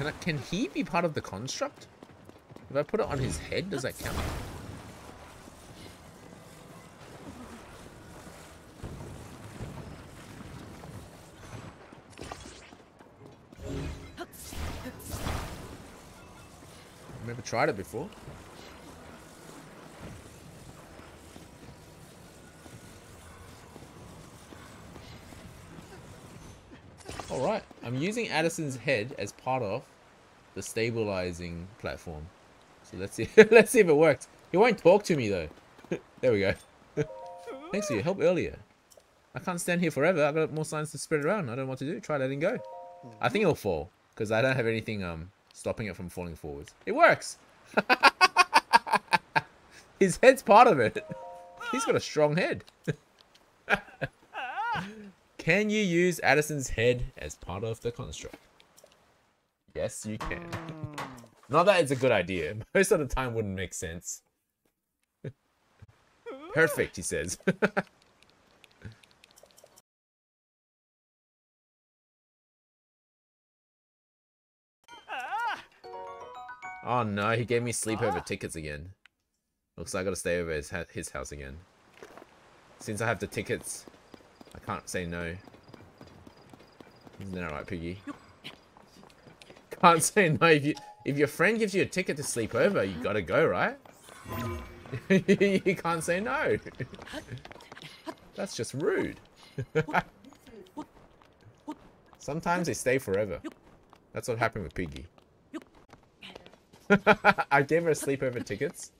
Can, I, can he be part of the construct? If I put it on his head, does that count? I've never tried it before. Alright, I'm using Addison's head as part of the stabilizing platform. So let's see let's see if it works. He won't talk to me though. there we go. Thanks for your help earlier. I can't stand here forever. I've got more signs to spread around. I don't know what to do. Try letting go. I think it'll fall. Because I don't have anything um stopping it from falling forwards. It works! His head's part of it. He's got a strong head. Can you use Addison's head as part of the construct? Yes, you can. Not that it's a good idea. Most of the time wouldn't make sense. Perfect, he says. oh no, he gave me sleepover tickets again. Looks like I gotta stay over his, his house again. Since I have the tickets, I can't say no. Isn't that right, Piggy? Can't say no. If, you, if your friend gives you a ticket to sleep over, you gotta go, right? you can't say no. That's just rude. Sometimes they stay forever. That's what happened with Piggy. I gave her sleepover tickets,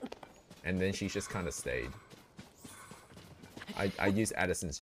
and then she just kind of stayed. I, I used Addison's